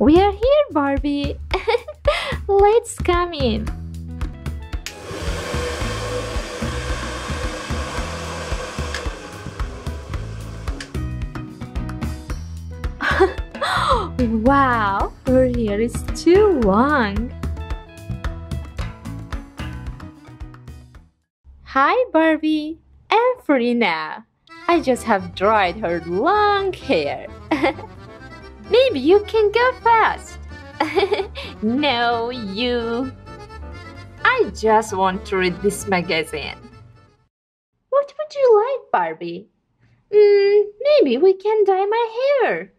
We are here, Barbie. Let's come in. wow, her hair is too long. Hi, Barbie. I'm. I just have dried her long hair. Maybe you can go fast. no, you. I just want to read this magazine. What would you like, Barbie? Mm, maybe we can dye my hair.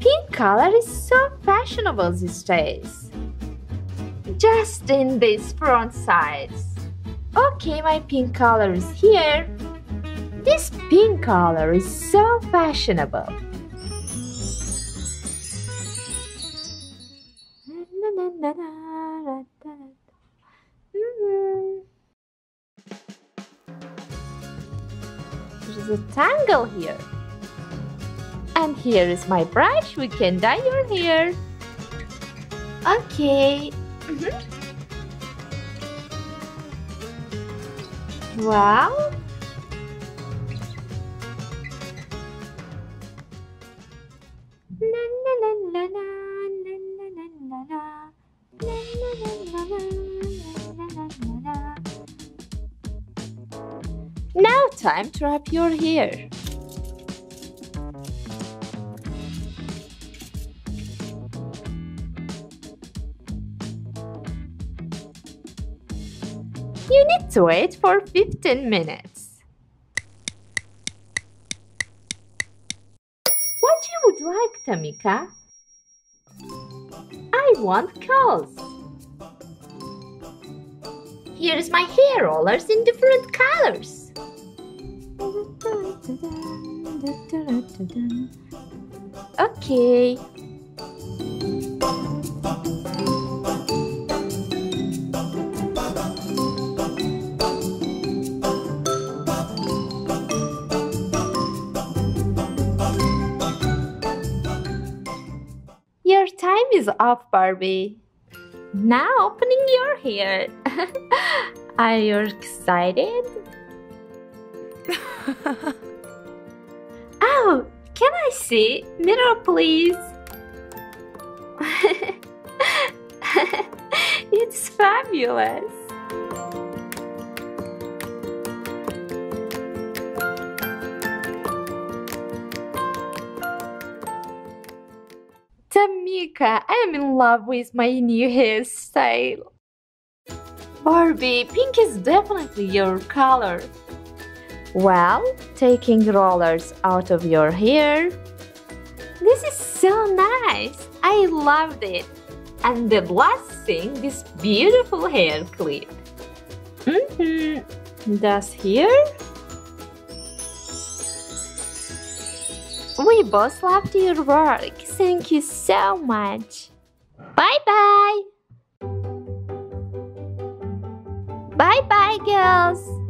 Pink color is so fashionable these days. Just in this front sides. Okay, my pink color is here. This pink color is so fashionable. There's a tangle here. And here is my brush. We can dye your hair. Okay. Mm -hmm. Wow. La la la la la la la la la la la la la Now time to wrap your hair. You need to wait for 15 minutes. What you would like, Tamika? I want curls. Here's my hair rollers in different colors. Okay. Your time is up, Barbie. Now opening your hair. Are you excited? oh, can I see? Mirror, please. it's fabulous. Tamika, I am in love with my new hairstyle. Barbie, pink is definitely your color. Well, taking rollers out of your hair. This is so nice. I loved it. And the last thing, this beautiful hair clip. Mm-hmm. Does here? We both loved your work. Thank you so much. Bye bye. Bye bye, girls.